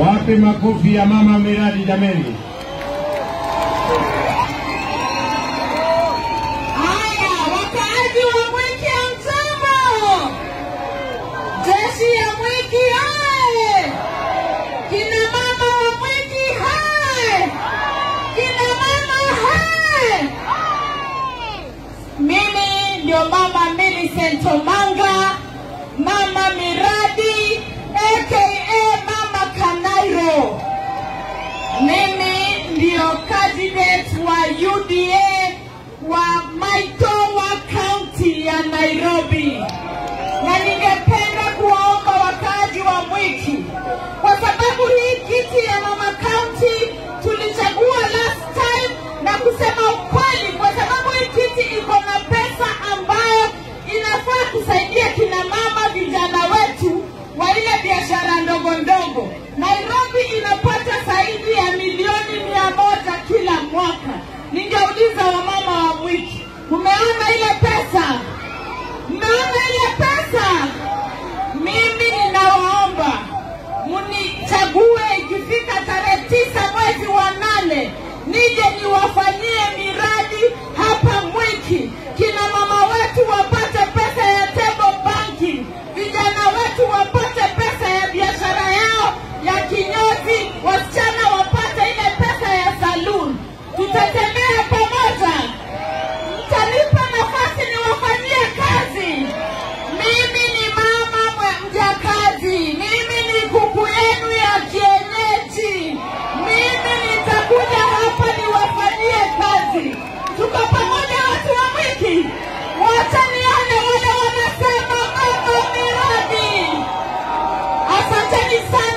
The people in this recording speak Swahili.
Wape makofi ya mama miradi jameni. Haya, wakaaji wa Mwiki ya Mtambo, jeshi ya Mwiki hai, kina mama wa Mwiki hai, kina mama hai. Mimi ndio mama Millicent Omar. of candidates were UDA. nije niwafanyie miradi hapa Mwiki. 75